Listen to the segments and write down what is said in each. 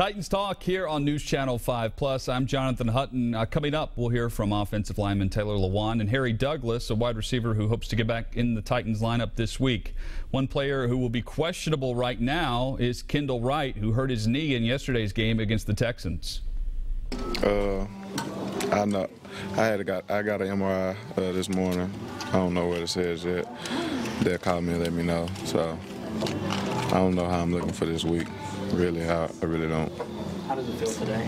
Titans Talk here on News Channel 5 Plus. I'm Jonathan Hutton. Uh, coming up, we'll hear from offensive lineman Taylor Lewan and Harry Douglas, a wide receiver who hopes to get back in the Titans lineup this week. One player who will be questionable right now is Kendall Wright, who hurt his knee in yesterday's game against the Texans. Uh, I know. I had got I got an MRI uh, this morning. I don't know what it says yet. They'll call me and let me know. So I don't know how I'm looking for this week. Really, I, I really don't. How does it feel today?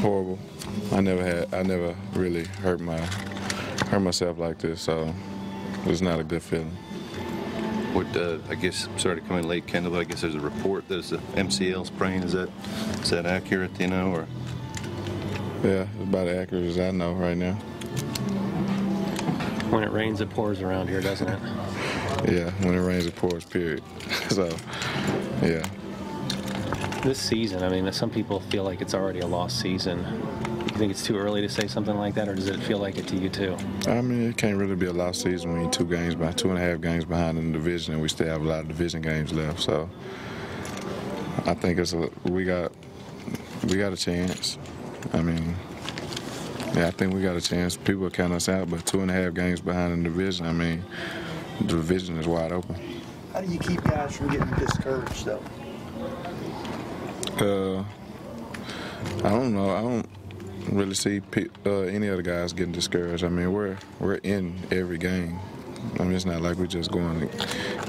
Horrible. I never had. I never really hurt my hurt myself like this. So it's not a good feeling. What uh, I guess started coming late, Kendall. I guess there's a report there's a MCL sprain. Is that is that accurate? You know, or Yeah, it's about as accurate as I know right now. When it rains, it pours around here, doesn't it? Yeah, when it rains, it pours. Period. so, yeah. This season, I mean, some people feel like it's already a lost season. You think it's too early to say something like that, or does it feel like it to you too? I mean, it can't really be a lost season when you're two games by two and a half games behind in the division, and we still have a lot of division games left. So, I think it's a we got we got a chance. I mean, yeah, I think we got a chance. People will count us out, but two and a half games behind in the division. I mean, the division is wide open. How do you keep guys from getting discouraged, though? Uh, I don't know. I don't really see uh, any of the guys getting discouraged. I mean, we're we're in every game. I mean, it's not like we're just going and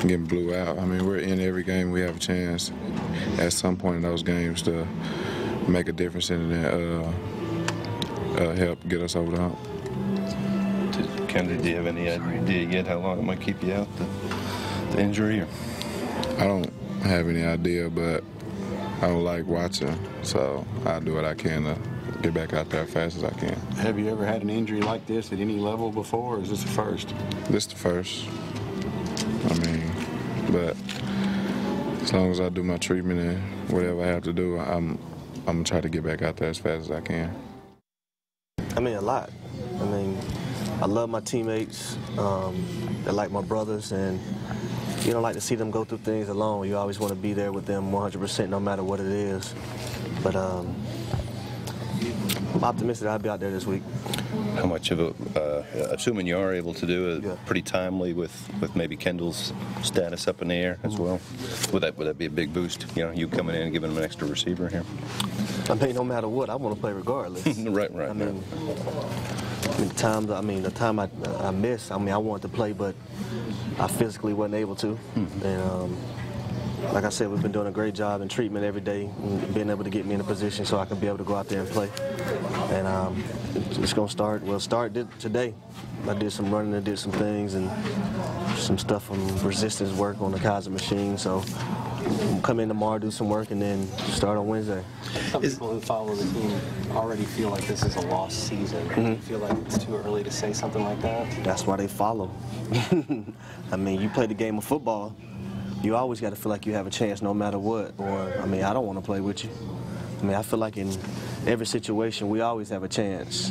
getting blew out. I mean, we're in every game. We have a chance at some point in those games to make a difference and uh, uh, help get us over the hump. did, Kendall, do you have any idea yet how long it might keep you out the, the injury? Or? I don't have any idea, but I don't like watching, so I'll do what I can to get back out there as fast as I can. Have you ever had an injury like this at any level before, or is this the first? This the first. I mean, but as long as I do my treatment and whatever I have to do, I'm I'm gonna try to get back out there as fast as I can. I mean, a lot. I mean, I love my teammates. Um, they're like my brothers, and you don't like to see them go through things alone. You always want to be there with them 100% no matter what it is. But um, I'm optimistic I'll be out there this week. How much of a, uh, assuming you are able to do it Yeah. pretty timely with, with maybe Kendall's status up in the air as well, would that would that be a big boost? You know, you coming in and giving him an extra receiver here. I mean, no matter what, I want to play regardless. right, right. I mean, I mean, the times, I mean, the time I, I missed, I mean, I want to play, but I physically wasn't able to. And um, like I said, we've been doing a great job in treatment every day, and being able to get me in a position so I can be able to go out there and play. And um, it's going to start, well, start today. I did some running and did some things and some stuff on resistance work on the Keiser machine. So come in tomorrow, do some work, and then start on Wednesday. Some people who follow the team already feel like this is a lost season. Do you feel like it's too early to say something like that? That's why they follow. I mean, you play the game of football, you always got to feel like you have a chance no matter what. Or, I mean, I don't want to play with you. I mean, I feel like in every situation, we always have a chance.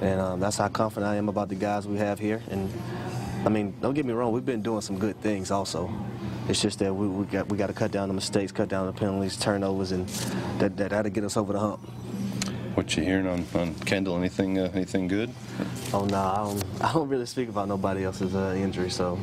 And um, that's how confident I am about the guys we have here. And, I mean, don't get me wrong, we've been doing some good things also. It's just that we, we got we got to cut down the mistakes, cut down the penalties, turnovers, and that, that, that'll get us over the hump. What you hearing on, on Kendall? Anything uh, anything good? Oh no, I don't. I don't really speak about nobody else's uh, injury. So,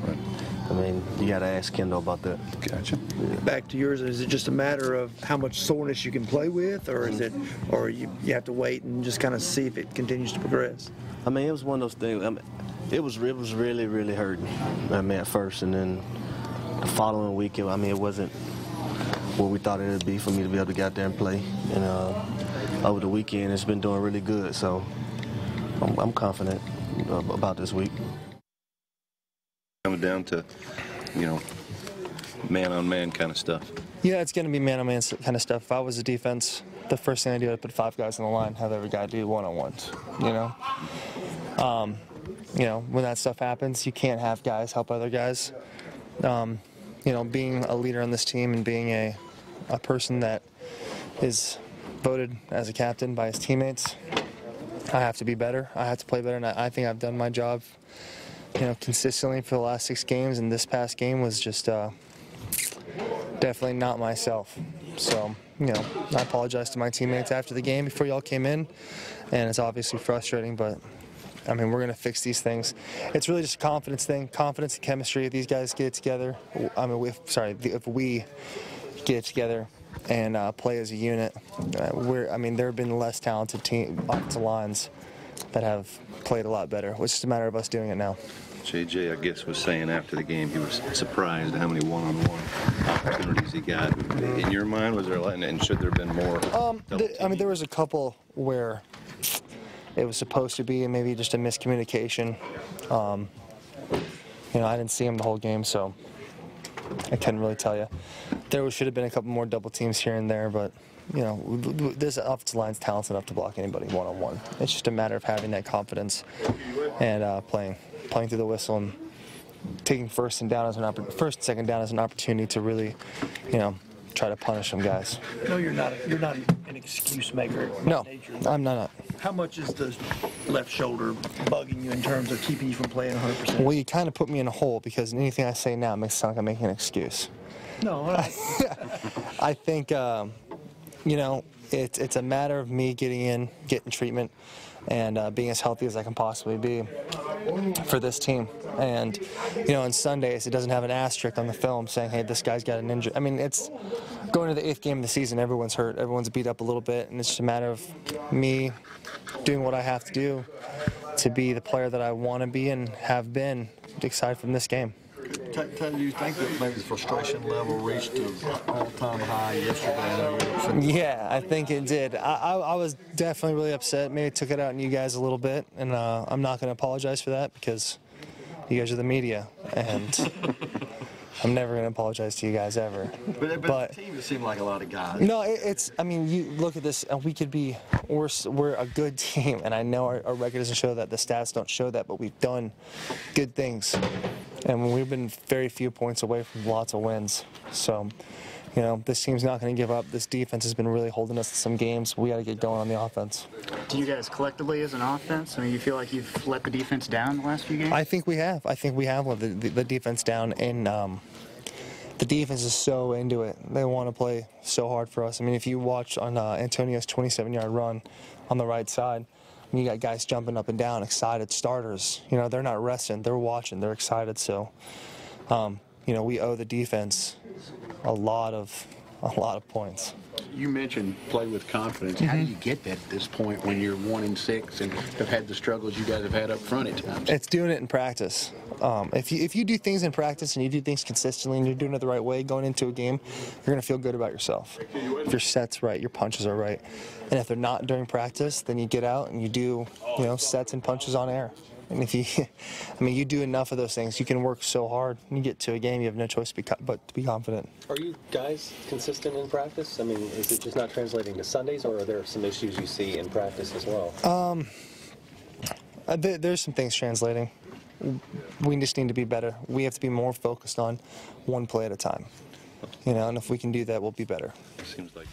I mean, you got to ask Kendall about that. Gotcha. Back to yours, is it just a matter of how much soreness you can play with, or is it, or you, you have to wait and just kind of see if it continues to progress? I mean, it was one of those things. I mean, it was it was really really hurting. I mean, at first, and then the following week, it, I mean, it wasn't what we thought it would be for me to be able to get out there and play. And uh, over the weekend, it's been doing really good. So I'm, I'm confident uh, about this week. Coming down to, you know, man on man kind of stuff. Yeah, it's going to be man-on-man kind of stuff. If I was a defense, the first thing I do is put five guys on the line, have every guy do one-on-ones. You know, um, you know when that stuff happens, you can't have guys help other guys. Um, you know, being a leader on this team and being a a person that is voted as a captain by his teammates, I have to be better. I have to play better, and I, I think I've done my job. You know, consistently for the last six games, and this past game was just. Uh, definitely not myself. So you know, I apologize to my teammates after the game before y'all came in, and it's obviously frustrating, but I mean, we're going to fix these things. It's really just a confidence thing, confidence and chemistry. If these guys get it together, I mean, if, sorry, if we get it together and uh, play as a unit, uh, we're, I mean, there have been less talented team offensive lines that have played a lot better. It's just a matter of us doing it now. JJ, I guess, was saying after the game he was surprised at how many one-on-one opportunities he got. In your mind, was there, a lot- and should there have been more? Um, double th- I mean, there was a couple where it was supposed to be, and maybe just a miscommunication. Um, you know, I didn't see him the whole game, so I couldn't really tell you. There should have been a couple more double teams here and there, but you know, this offensive line's talented enough to block anybody one on one. It's just a matter of having that confidence and uh, playing, playing through the whistle and taking first and down as an first and second down as an opportunity to really, you know, try to punish them guys. No, you're not. You're not an excuse maker. No, nature. I'm not. How much is the left shoulder bugging you in terms of keeping you from playing 100? percent Well, you kind of put me in a hole because anything I say now makes it sound like I'm making an excuse. No, I- I think, um, you know, it's it's a matter of me getting in, getting treatment, and uh, being as healthy as I can possibly be for this team. And you know, on Sundays, it doesn't have an asterisk on the film saying, "Hey, this guy's got an injury." I mean, it's going to the eighth game of the season. Everyone's hurt. Everyone's beat up a little bit, and it's just a matter of me doing what I have to do to be the player that I want to be and have been, aside from this game. Ted, you think that maybe the frustration level reached an all-time high yesterday? I know you were upset. Yeah, I think it did. I, I, I was definitely really upset. Maybe took it out on you guys a little bit, and uh, I'm not going to apologize for that because you guys are the media, and I'm never going to apologize to you guys ever. But, but, But- the team, seemed like a lot of guys. No, it, it's. I mean, you look at this, and we could be. We're we're a good team, and I know our, our record doesn't show that. The stats don't show that, but we've done good things, and we've been very few points away from lots of wins. So, you know, this team's not going to give up. This defense has been really holding us to some games. We got to get going on the offense. Do you guys collectively as an offense, I mean, you feel like you've let the defense down the last few games? I think we have. I think we have let the, the, the defense down, and um, the defense is so into it. They want to play so hard for us. I mean, if you watch on uh, Antonio's 27-yard run on the right side, you got guys jumping up and down, excited starters. You know, they're not resting. They're watching. They're excited. So, um, you know, we owe the defense a lot of a lot of points. You mentioned play with confidence. How do you get that at this point when you're one and six and have had the struggles you guys have had up front at times? It's doing it in practice. Um, if you if you do things in practice and you do things consistently and you're doing it the right way going into a game, you're gonna feel good about yourself. If your sets right, your punches are right, and if they're not during practice, then you get out and you do you know sets and punches on air. And if you, I mean, you do enough of those things, you can work so hard. When you get to a game, you have no choice to be co- but to be confident. Are you guys consistent in practice? I mean, is it just not translating to Sundays, or are there some issues you see in practice as well? Uh, there, there's some things translating. We just need to be better. We have to be more focused on one play at a time. You know, and if we can do that, we'll be better. Seems like.